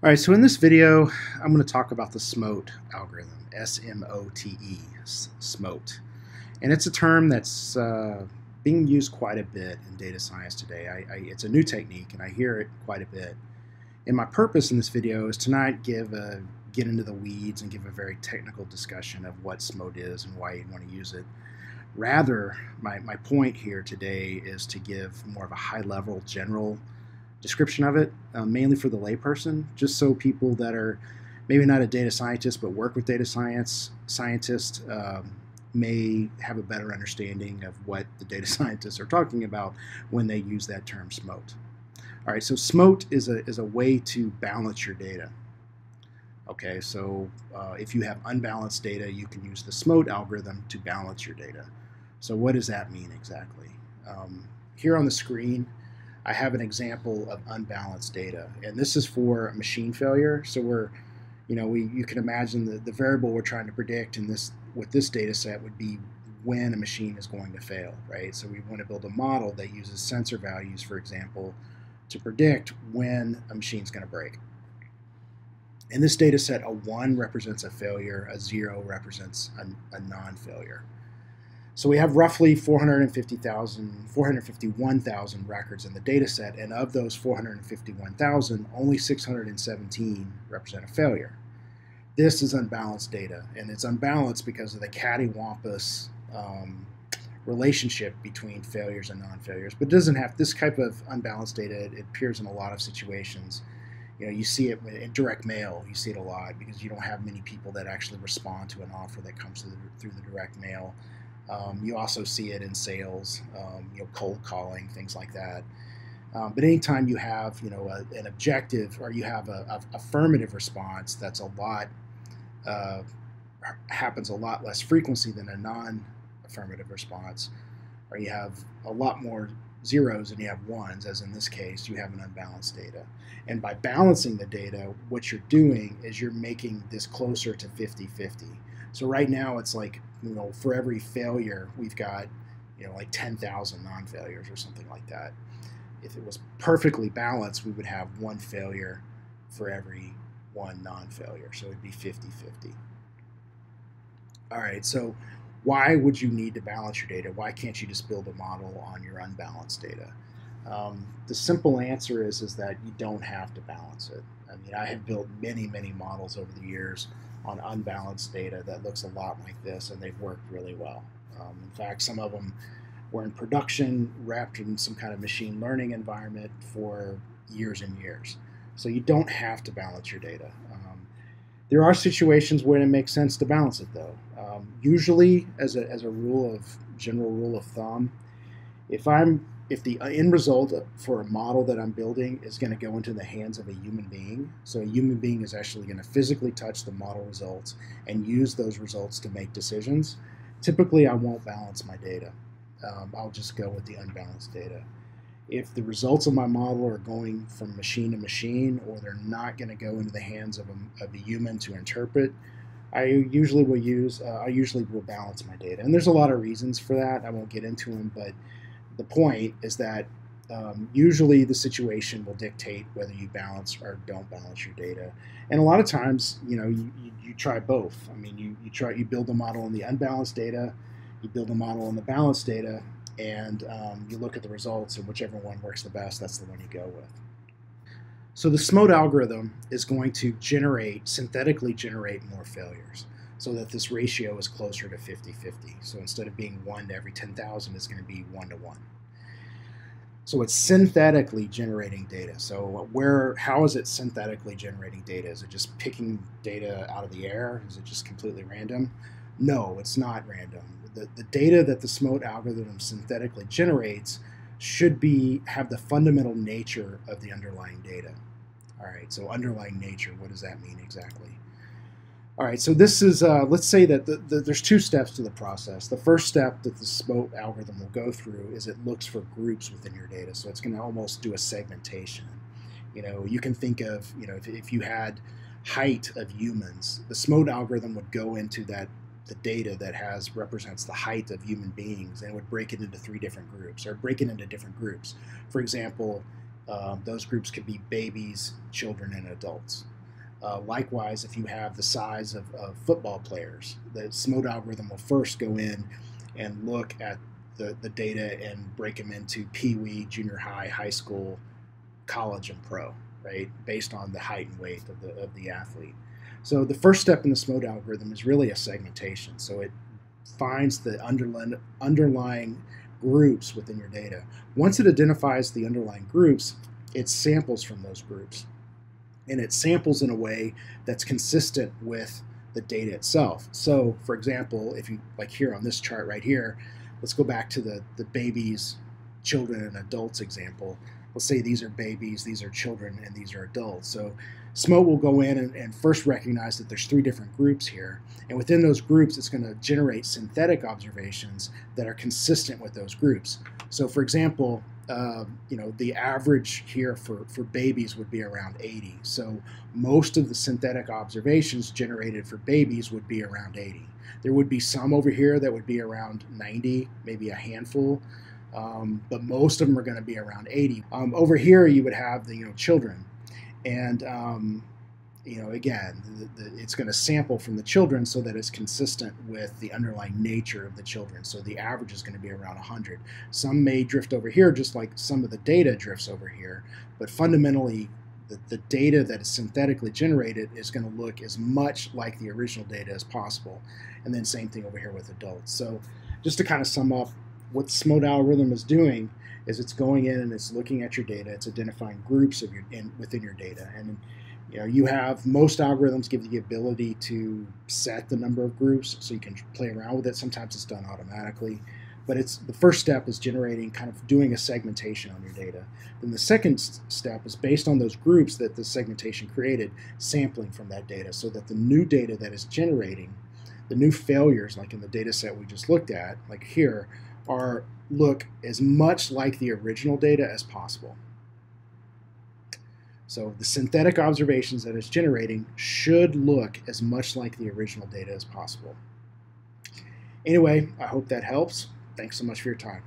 All right, so in this video, I'm going to talk about the SMOTE algorithm, S-M-O-T-E, SMOTE. And it's a term that's uh, being used quite a bit in data science today. I, I, it's a new technique, and I hear it quite a bit. And my purpose in this video is to not give a, get into the weeds and give a very technical discussion of what SMOTE is and why you'd want to use it. Rather, my, my point here today is to give more of a high-level, general description of it, um, mainly for the layperson, just so people that are maybe not a data scientist but work with data science scientists um, may have a better understanding of what the data scientists are talking about when they use that term SMOTE. All right, so SMOTE is a, is a way to balance your data. Okay, so uh, if you have unbalanced data, you can use the SMOTE algorithm to balance your data. So what does that mean exactly? Um, here on the screen, I have an example of unbalanced data, and this is for machine failure. So we're, you know, we you can imagine the, the variable we're trying to predict in this with this data set would be when a machine is going to fail, right? So we want to build a model that uses sensor values, for example, to predict when a machine is going to break. In this data set, a 1 represents a failure, a 0 represents a, a non-failure. So we have roughly 450,000, 451,000 records in the data set, and of those 451,000, only 617 represent a failure. This is unbalanced data, and it's unbalanced because of the cattywampus um, relationship between failures and non-failures. But it doesn't have this type of unbalanced data. It appears in a lot of situations. You know, you see it in direct mail. You see it a lot because you don't have many people that actually respond to an offer that comes through the, through the direct mail. Um, you also see it in sales, um, you know, cold calling, things like that. Um, but anytime you have, you know, a, an objective or you have a, a, affirmative response that's a lot uh, happens a lot less frequency than a non-affirmative response, or you have a lot more zeros and you have ones, as in this case, you have an unbalanced data. And by balancing the data, what you're doing is you're making this closer to 50-50. So right now it's like, you know, for every failure, we've got, you know, like 10,000 non-failures or something like that. If it was perfectly balanced, we would have one failure for every one non-failure. So it'd be 50-50. All right, so why would you need to balance your data? Why can't you just build a model on your unbalanced data? Um, the simple answer is, is that you don't have to balance it. I mean, I have built many, many models over the years on unbalanced data that looks a lot like this, and they've worked really well. Um, in fact, some of them were in production, wrapped in some kind of machine learning environment for years and years. So you don't have to balance your data. Um, there are situations where it makes sense to balance it, though. Um, usually, as a, as a rule of general rule of thumb, if I'm if the end result for a model that I'm building is going to go into the hands of a human being, so a human being is actually going to physically touch the model results and use those results to make decisions, typically I won't balance my data. Um, I'll just go with the unbalanced data. If the results of my model are going from machine to machine or they're not going to go into the hands of a, of a human to interpret, I usually will use, uh, I usually will balance my data. And there's a lot of reasons for that. I won't get into them, but the point is that um, usually the situation will dictate whether you balance or don't balance your data. And a lot of times, you know, you, you, you, try both. I mean, you, you try you build a model on the unbalanced data, you build a model on the balanced data, and um, you look at the results, and whichever one works the best, that's the one you go with. So the SMOTE algorithm is going to generate, synthetically generate more failures so that this ratio is closer to 50-50. So instead of being 1 to every 10,000, it's going to be 1 to 1. So it's synthetically generating data. So where, how is it synthetically generating data? Is it just picking data out of the air? Is it just completely random? No, it's not random. The, the data that the SMOTE algorithm synthetically generates should be have the fundamental nature of the underlying data. All right, so underlying nature, what does that mean exactly? All right, so this is, uh, let's say that the, the, there's two steps to the process. The first step that the SMOTE algorithm will go through is it looks for groups within your data. So it's going to almost do a segmentation. You know, you can think of, you know, if, if you had height of humans, the SMOTE algorithm would go into that the data that has represents the height of human beings and would break it into three different groups or break it into different groups. For example, Um, those groups could be babies, children, and adults. Uh, likewise, if you have the size of, of, football players, the SMOTE algorithm will first go in and look at the, the data and break them into Pee Wee, junior high, high school, college, and pro, right? Based on the height and weight of the, of the athlete. So the first step in the SMOTE algorithm is really a segmentation. So it finds the underlying, underlying groups within your data. Once it identifies the underlying groups, it samples from those groups. And it samples in a way that's consistent with the data itself. So, for example, if you like here on this chart right here, let's go back to the, the babies, children, and adults example. Let's say these are babies, these are children, and these are adults. So SMOTE will go in and, and, first recognize that there's three different groups here. And within those groups, it's going to generate synthetic observations that are consistent with those groups. So for example, uh, you know, the average here for, for babies would be around 80. So most of the synthetic observations generated for babies would be around 80. There would be some over here that would be around 90, maybe a handful. Um, but most of them are going to be around 80. Um, over here, you would have the you know children, and um, you know again the, the, it's going to sample from the children so that it's consistent with the underlying nature of the children. So the average is going to be around 100 some may drift over here just like some of the data drifts over here but fundamentally the, the data that is synthetically generated is going to look as much like the original data as possible. And then same thing over here with adults. So just to kind of sum up what the SMOTE algorithm is doing is it's going in and it's looking at your data. It's identifying groups of your in, within your data, and you know you have most algorithms give you the ability to set the number of groups, so you can play around with it. Sometimes it's done automatically, but it's the first step is generating kind of doing a segmentation on your data. Then the second step is based on those groups that the segmentation created, sampling from that data, so that the new data that is generating, the new failures, like in the data set we just looked at, like here are look as much like the original data as possible. So the synthetic observations that it's generating should look as much like the original data as possible. Anyway, I hope that helps. Thanks so much for your time.